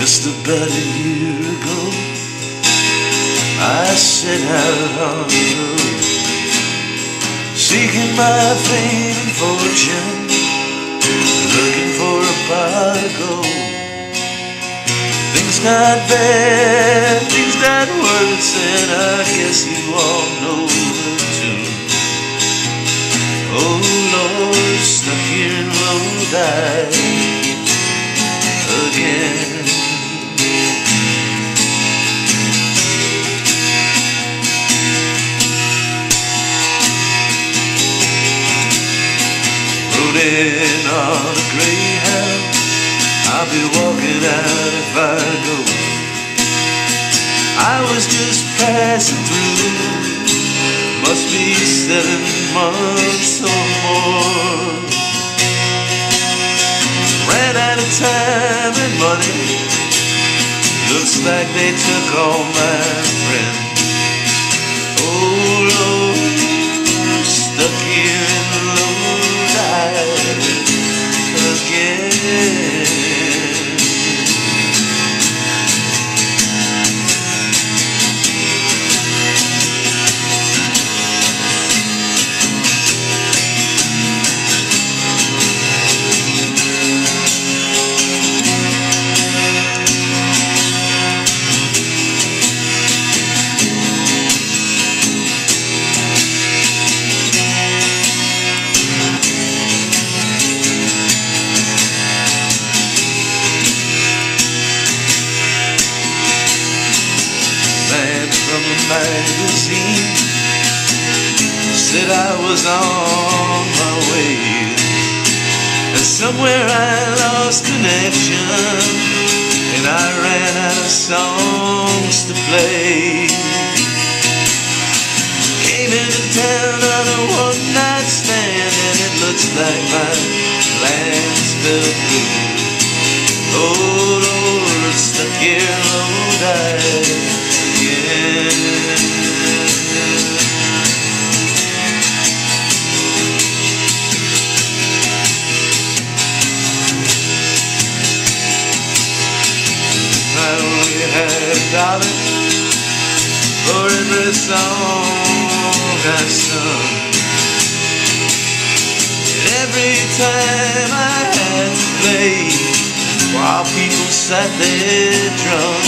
Just about a year ago, I set out on the road, seeking my fame and fortune, looking for a pot of gold. Things got bad, things got worse, and I guess you all know the tune. Oh Lord, stuck here in Lodi again. Rode on a greyhound. I'll be walking out if I go. I was just passing through. Must be seven months or more. Ran out of time and money. Looks like they took all my magazine said I was on my way. And somewhere I lost connection, and I ran out of songs to play. Came into town on a one night stand, and it looks like my plans fell. Oh Lord, stuck here Lodi only had a dollar for every song I sung. And every time I had to play while people sat there drunk.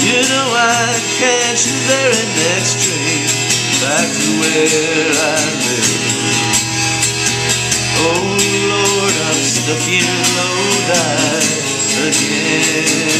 You know I'd catch the very next train back to where I live. Oh Lord, I'm stuck in Lodi again.